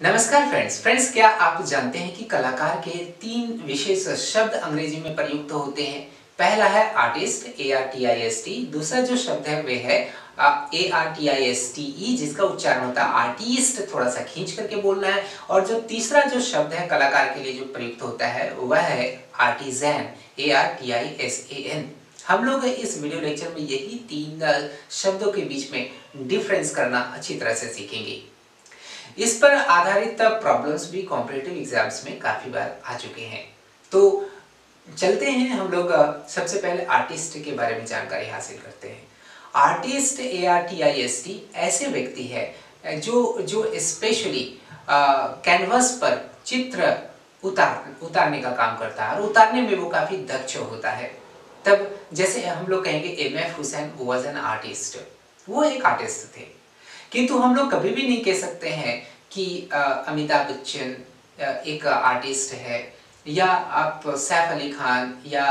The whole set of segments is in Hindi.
नमस्कार फ्रेंड्स फ्रेंड्स क्या आप जानते हैं कि कलाकार के तीन विशेष शब्द अंग्रेज़ी में प्रयुक्त होते हैं? पहला है artist A R T I S T दूसरा जो शब्द है, वे है A R T I S T E जिसका उच्चारण होता है आर्टिस्ट थोड़ा सा खींच करके बोलना है। और जो तीसरा जो शब्द है कलाकार के लिए जो प्रयुक्त होता है, वह है artisan A R T I S A N हम लोग इस वीडियो लेक्चर में यही तीन शब्दों के बीच में डिफरेंस करना अच्छी तरह से सीखेंगे। इस पर आधारित प्रॉब्लम्स भी कॉम्पिटेटिव एग्ज़ाम्स में काफ़ी बार आ चुके हैं। तो चलते हैं हम लोग सबसे पहले आर्टिस्ट के बारे में जानकारी हासिल करते हैं। Artist A R T I S T ऐसे व्यक्ति है जो जो स्पेशली कैनवस पर चित्र उतार, उतारने का काम करता है और उतारने में वो काफ़ी दक्ष होता है। तब जैसे हम लोग कहेंगे M F Husain was an artist वो एक आर्टिस्ट थे। किंतु हम लोग कभी भी नहीं कह सकते हैं कि अमिताभ बच्चन एक आर्टिस्ट है, या आप सैफ अली खान, या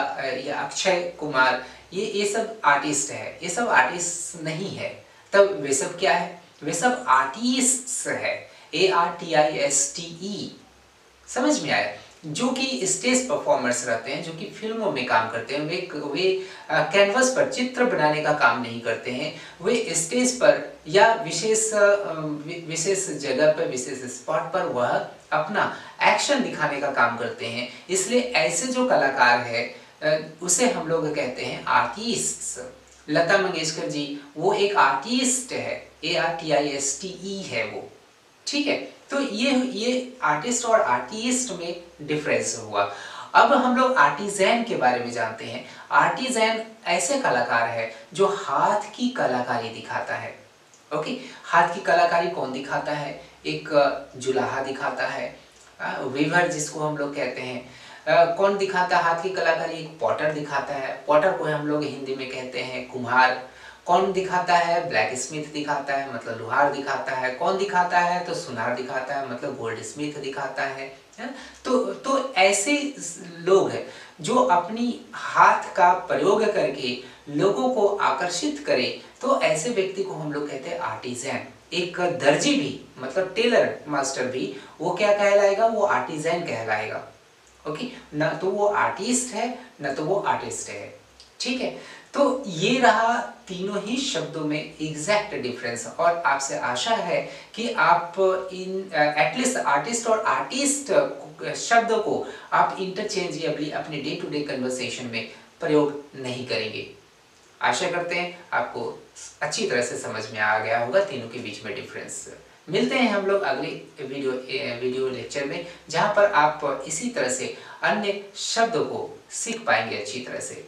या अक्षय कुमार, ये ये सब आर्टिस्ट है, ये सब आर्टिस्ट नहीं है। तब वे सब क्या है? वे सब आर्टिस्ट है। A R T I S T E समझ में आया? जो कि स्टेज परफॉर्मर्स रहते हैं, जो कि फ़िल्मों में काम करते हैं, वे वे कैनवस पर चित्र बनाने का काम नहीं करते हैं। वे स्टेज पर या विशेष विशेष जगह पर, विशेष स्पॉट पर वह अपना एक्शन दिखाने का काम करते हैं। इसलिए ऐसे जो कलाकार है उसे हम लोग कहते हैं आर्टिस्ट लता मंगेशकर जी, वो एक आर्टिस्ट है A R T I S T E है वो। ठीक है? तो ये ये आर्टिस्ट और आर्टिस्ट में डिफरेंस हुआ। अब हम लोग आर्टिजन के बारे में जानते हैं। आर्टिजन ऐसे कलाकार है जो हाथ की कलाकारी दिखाता है। ओके? हाथ की कलाकारी कौन दिखाता है? एक जुलाहा दिखाता है। वीवर जिसको हम लोग कहते हैं। कौन दिखाता है? हाथ की कलाकारी एक पॉटर दिखाता है। पॉटर को हम लोग हिंदी में कहते हैं कुम्हार। कौन दिखाता है? ब्लैक स्मिथ दिखाता है मतलब लोहार दिखाता है। कौन दिखाता है? तो सुनार दिखाता है मतलब गोल्ड स्मिथ दिखाता है तो तो ऐसे लोग हैं जो अपनी हाथ का प्रयोग करके लोगों को आकर्षित करे। तो ऐसे व्यक्ति को हम लोग कहते हैं आर्टिजन एक दर्जी भी मतलब टेलर मास्टर भी, वो क्या कहलाएगा? वो आर्टिजन कहलाएगा। ओके? ना तो वो आर्टिस्ट है, ना तो वो आर्टिस्ट है। ठीक है? तो ये रहा तीनों ही शब्दों में एग्जैक्ट डिफरेंस और आपसे आशा है कि आप इन एटलीस्ट आर्टिस्ट और आर्टिस्ट शब्दों को आप इंटरचेंजेबली अपने डे टू डे कन्वर्सेशन में प्रयोग नहीं करेंगे। आशा करते हैं आपको अच्छी तरह से समझ में आ गया होगा तीनों के बीच में डिफरेंस मिलते हैं हम लोग अगले वीडियो वीडियो लेक्चर में, जहाँ पर आप इसी तरह से अन्य शब्दों को सीख पाएँगे अच्छी तरह से।